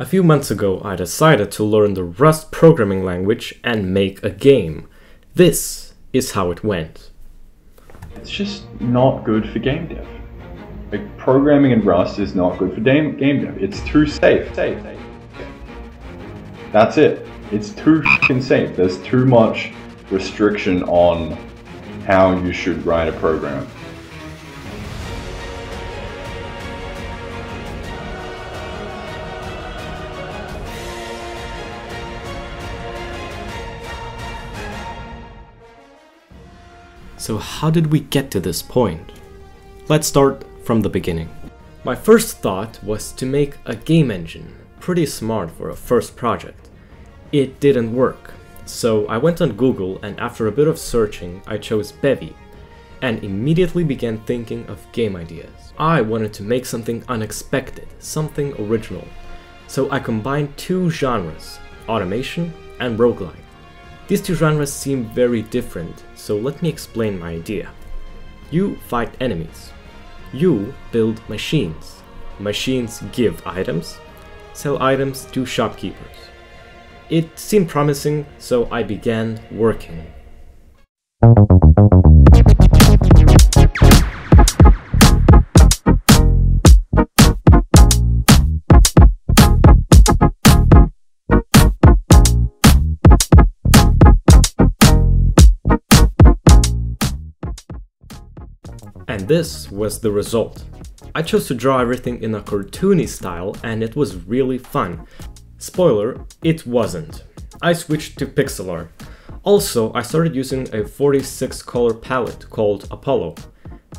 A few months ago, I decided to learn the Rust programming language and make a game. This is how it went. It's just not good for game dev. Like programming in Rust is not good for game, game dev. It's too safe. Safe. That's it. It's too safe. There's too much restriction on how you should write a program. So how did we get to this point? Let's start from the beginning. My first thought was to make a game engine, pretty smart for a first project. It didn't work, so I went on Google and after a bit of searching I chose Bevy and immediately began thinking of game ideas. I wanted to make something unexpected, something original. So I combined two genres, automation and roguelike. These two genres seem very different, so let me explain my idea. You fight enemies. You build machines. Machines give items, sell items to shopkeepers. It seemed promising, so I began working. This was the result. I chose to draw everything in a cartoony style and it was really fun. Spoiler, it wasn't. I switched to pixel art. Also, I started using a 46 color palette called Apollo.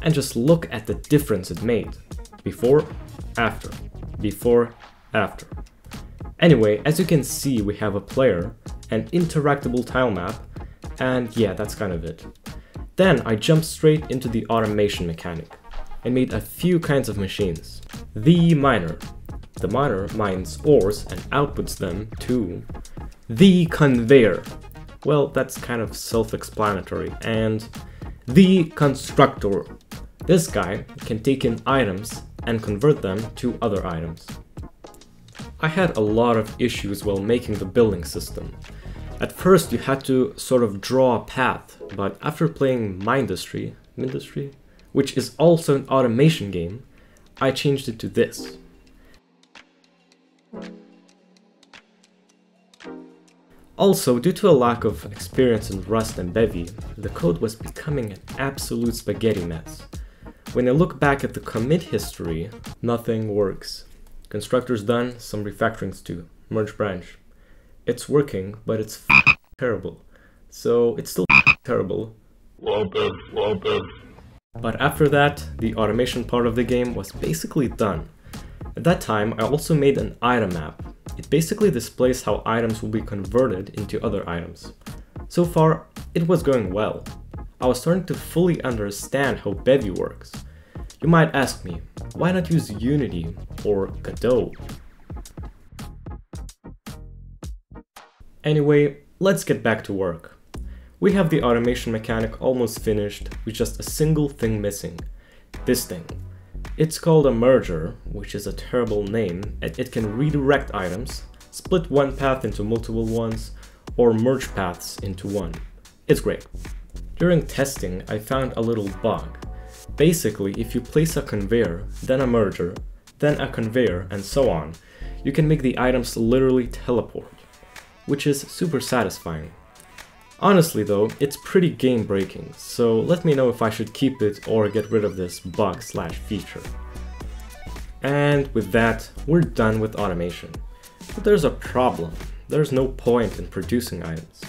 And just look at the difference it made. Before, after. Before, after. Anyway, as you can see, we have a player, an interactable tile map, and yeah, that's kind of it. Then I jumped straight into the automation mechanic and made a few kinds of machines. The miner. The miner mines ores and outputs them to the conveyor. Well, that's kind of self-explanatory. And the constructor. This guy can take in items and convert them to other items. I had a lot of issues while making the building system. At first you had to sort of draw a path, but after playing Mindustry, Mindustry, which is also an automation game, I changed it to this. Also, due to a lack of experience in Rust and Bevy, the code was becoming an absolute spaghetti mess. When I look back at the commit history, nothing works. Constructor's done, some refactorings too. Merge branch. It's working, but it's terrible. So it's still terrible. But after that, the automation part of the game was basically done. At that time, I also made an item map. It basically displays how items will be converted into other items. So far, it was going well. I was starting to fully understand how Bevy works. You might ask me, why not use Unity or Godot? Anyway, let's get back to work. We have the automation mechanic almost finished with just a single thing missing. This thing. It's called a merger, which is a terrible name, and it can redirect items, split one path into multiple ones, or merge paths into one. It's great. During testing, I found a little bug. Basically, if you place a conveyor, then a merger, then a conveyor, and so on, you can make the items literally teleport which is super satisfying. Honestly though, it's pretty game breaking, so let me know if I should keep it or get rid of this bug slash feature. And with that, we're done with automation. But there's a problem. There's no point in producing items.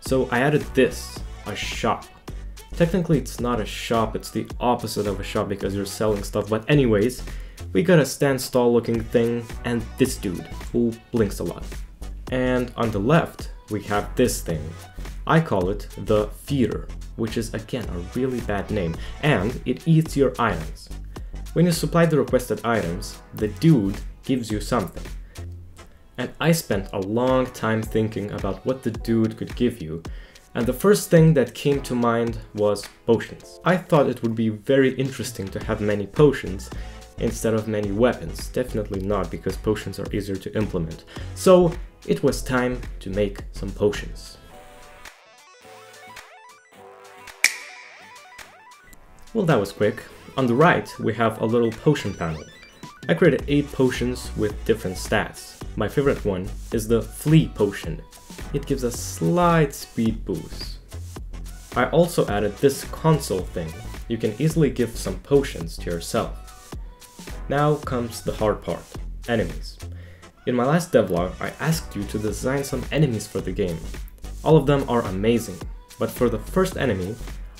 So I added this, a shop. Technically it's not a shop, it's the opposite of a shop because you're selling stuff, but anyways, we got a stand stall looking thing and this dude, who blinks a lot. And on the left, we have this thing. I call it the feeder, which is again a really bad name, and it eats your items. When you supply the requested items, the dude gives you something. And I spent a long time thinking about what the dude could give you, and the first thing that came to mind was potions. I thought it would be very interesting to have many potions, instead of many weapons. Definitely not because potions are easier to implement. So it was time to make some potions. Well, that was quick. On the right, we have a little potion panel. I created 8 potions with different stats. My favorite one is the Flea potion. It gives a slight speed boost. I also added this console thing. You can easily give some potions to yourself. Now comes the hard part, enemies. In my last devlog, I asked you to design some enemies for the game. All of them are amazing, but for the first enemy,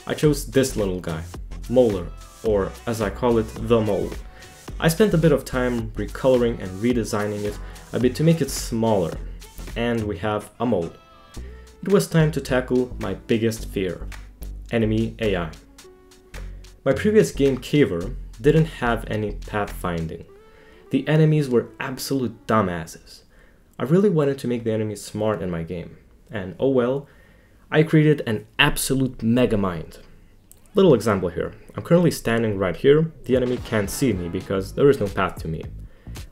I chose this little guy. Molar, or as I call it, the mole. I spent a bit of time recoloring and redesigning it a bit to make it smaller, and we have a mole. It was time to tackle my biggest fear, enemy AI. My previous game Caver didn't have any pathfinding. The enemies were absolute dumbasses. I really wanted to make the enemies smart in my game, and oh well, I created an absolute megamind. Little example here. I'm currently standing right here, the enemy can't see me because there is no path to me.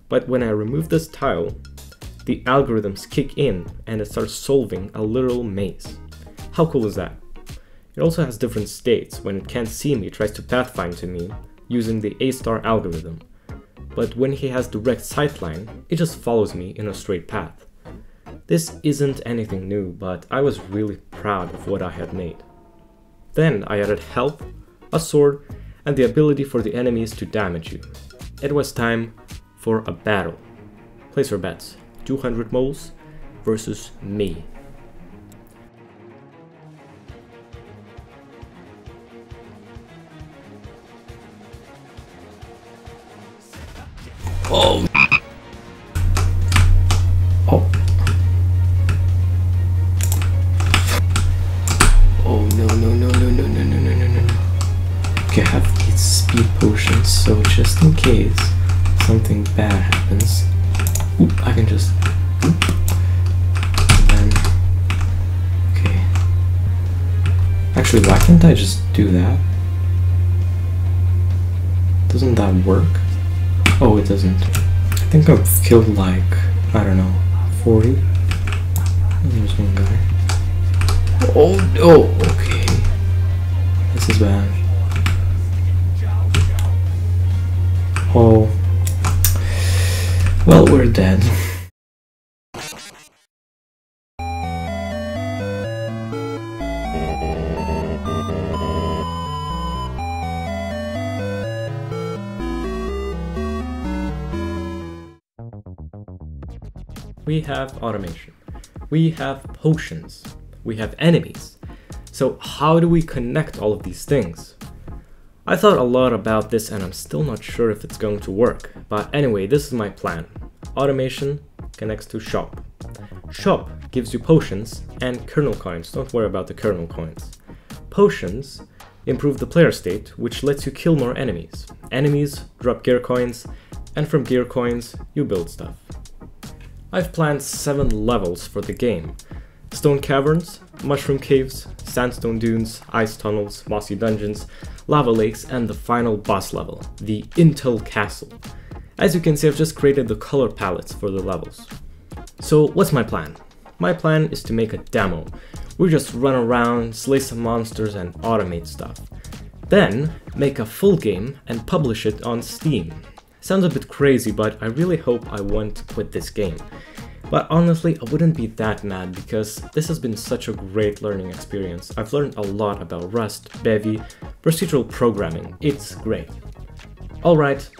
But when I remove this tile, the algorithms kick in and it starts solving a literal maze. How cool is that? It also has different states. When it can't see me, it tries to pathfind to me using the A-star algorithm. But when he has direct sightline, it just follows me in a straight path. This isn't anything new, but I was really proud of what I had made. Then I added health, a sword, and the ability for the enemies to damage you. It was time for a battle. Place your bets. 200 moles versus me. Oh. Oh. Oh no no no no no no no no no no. Okay, I have these speed potions, so just in case something bad happens, oop, I can just oop, and then okay. Actually, why can't I just do that? Doesn't that work? Oh, it doesn't. I think I've killed like I don't know, forty. There's one guy. Oh no! Okay, this is bad. Oh. Well, we're dead. We have automation. We have potions. We have enemies. So how do we connect all of these things? I thought a lot about this and I'm still not sure if it's going to work. But anyway, this is my plan. Automation connects to shop. Shop gives you potions and kernel coins. Don't worry about the kernel coins. Potions improve the player state, which lets you kill more enemies. Enemies drop gear coins, and from gear coins, you build stuff. I've planned 7 levels for the game. Stone caverns, mushroom caves, sandstone dunes, ice tunnels, mossy dungeons, lava lakes, and the final boss level, the Intel Castle. As you can see, I've just created the color palettes for the levels. So what's my plan? My plan is to make a demo. We just run around, slay some monsters, and automate stuff. Then, make a full game and publish it on Steam. Sounds a bit crazy, but I really hope I won't quit this game. But honestly, I wouldn't be that mad because this has been such a great learning experience. I've learned a lot about Rust, Bevy, procedural programming. It's great. Alright,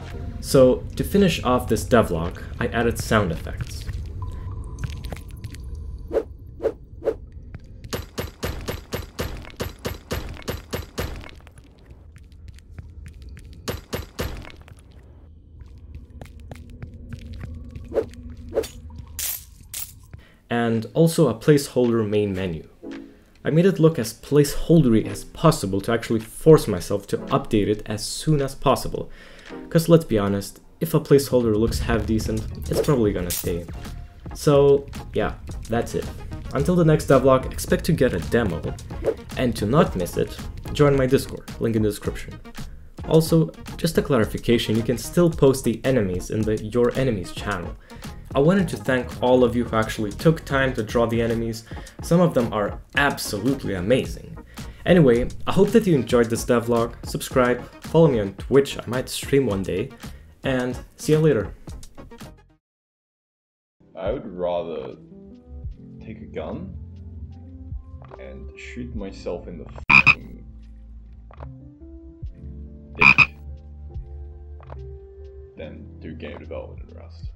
so to finish off this devlog, I added sound effects. and also a placeholder main menu. I made it look as placeholdery as possible to actually force myself to update it as soon as possible. Cause let's be honest, if a placeholder looks half decent, it's probably gonna stay. So yeah, that's it. Until the next devlog, expect to get a demo, and to not miss it, join my Discord, link in the description. Also, just a clarification, you can still post the enemies in the Your Enemies channel. I wanted to thank all of you who actually took time to draw the enemies. Some of them are absolutely amazing. Anyway, I hope that you enjoyed this devlog. Subscribe, follow me on Twitch, I might stream one day, and see you later. I would rather take a gun and shoot myself in the fucking dick than do game development in Rust.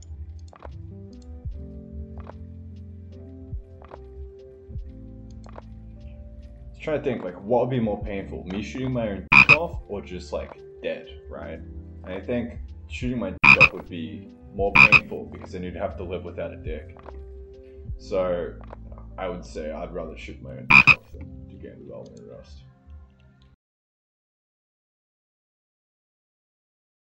Trying to think, like, what would be more painful? Me shooting my own dick off or just, like, dead, right? And I think shooting my dick off would be more painful because then you'd have to live without a dick. So I would say I'd rather shoot my own dick off than do game development in Rust.